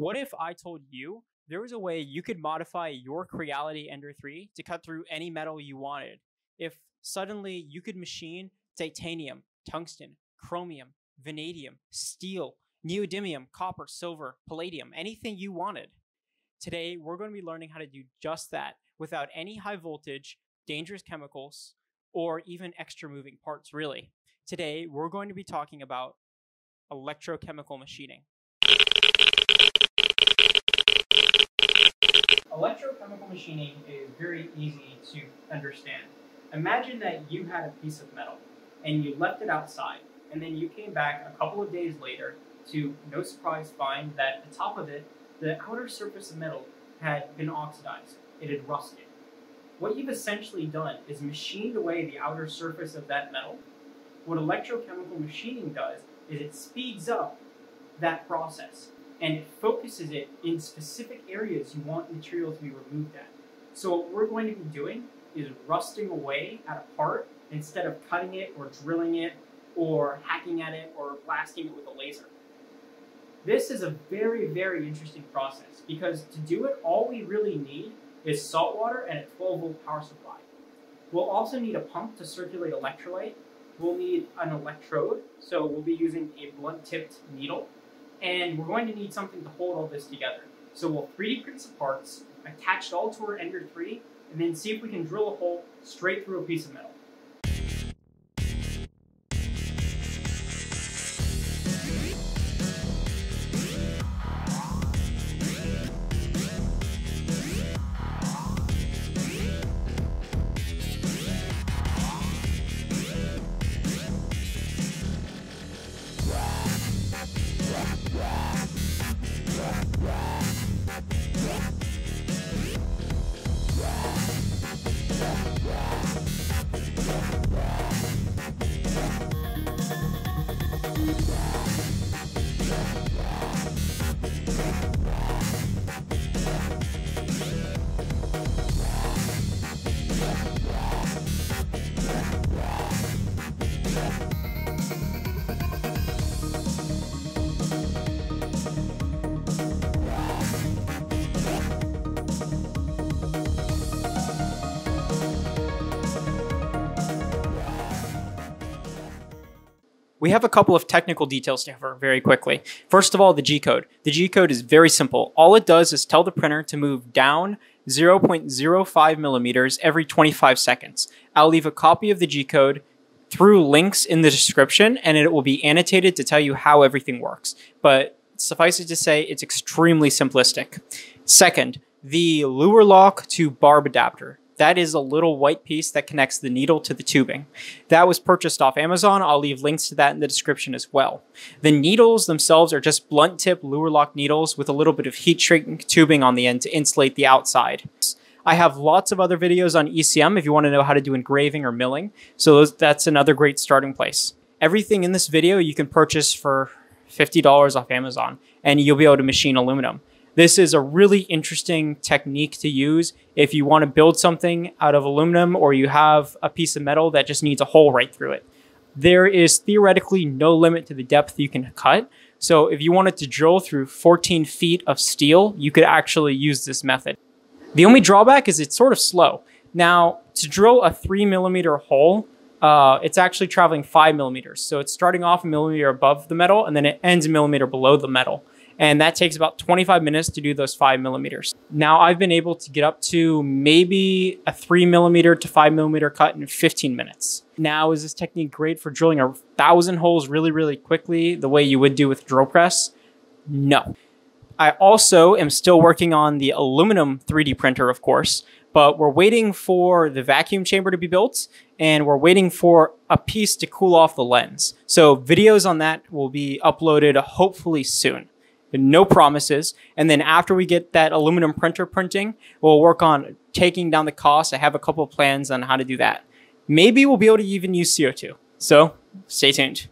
What if I told you there was a way you could modify your Creality Ender 3 to cut through any metal you wanted? If suddenly you could machine titanium, tungsten, chromium, vanadium, steel, neodymium, copper, silver, palladium, anything you wanted. Today, we're going to be learning how to do just that without any high voltage, dangerous chemicals, or even extra moving parts, really. Today, we're going to be talking about electrochemical machining. Electrochemical machining is very easy to understand. Imagine that you had a piece of metal and you left it outside, and then you came back a couple of days later to, no surprise, find that the top of it, the outer surface of metal, had been oxidized. It had rusted. What you've essentially done is machined away the outer surface of that metal. What electrochemical machining does is it speeds up that process and focuses it in specific areas you want material to be removed at. So what we're going to be doing is rusting away at a part instead of cutting it or drilling it or hacking at it or blasting it with a laser. This is a very, very interesting process because to do it, all we really need is salt water and a 12 volt power supply. We'll also need a pump to circulate electrolyte. We'll need an electrode, so we'll be using a blunt tipped needle and we're going to need something to hold all this together. So we'll 3D print some parts, attach it all to our Ender 3, and then see if we can drill a hole straight through a piece of metal. We have a couple of technical details to cover very quickly. First of all, the G-code. The G-code is very simple. All it does is tell the printer to move down 0.05 millimeters every 25 seconds. I'll leave a copy of the G-code through links in the description and it will be annotated to tell you how everything works. But suffice it to say, it's extremely simplistic. Second, the Luer lock to barb adapter. That is a little white piece that connects the needle to the tubing. That was purchased off Amazon. I'll leave links to that in the description as well. The needles themselves are just blunt tip Luer lock needles with a little bit of heat shrink tubing on the end to insulate the outside. I have lots of other videos on ECM if you want to know how to do engraving or milling. So that's another great starting place. Everything in this video you can purchase for $50 off Amazon and you'll be able to machine aluminum. This is a really interesting technique to use if you want to build something out of aluminum or you have a piece of metal that just needs a hole right through it. There is theoretically no limit to the depth you can cut. So if you wanted to drill through 14 feet of steel, you could actually use this method. The only drawback is it's sort of slow. Now, to drill a three millimeter hole, uh, it's actually traveling five millimeters. So it's starting off a millimeter above the metal and then it ends a millimeter below the metal and that takes about 25 minutes to do those five millimeters. Now I've been able to get up to maybe a three millimeter to five millimeter cut in 15 minutes. Now is this technique great for drilling a thousand holes really, really quickly the way you would do with drill press? No. I also am still working on the aluminum 3D printer, of course, but we're waiting for the vacuum chamber to be built and we're waiting for a piece to cool off the lens. So videos on that will be uploaded hopefully soon no promises. And then after we get that aluminum printer printing, we'll work on taking down the cost. I have a couple of plans on how to do that. Maybe we'll be able to even use CO2. So stay tuned.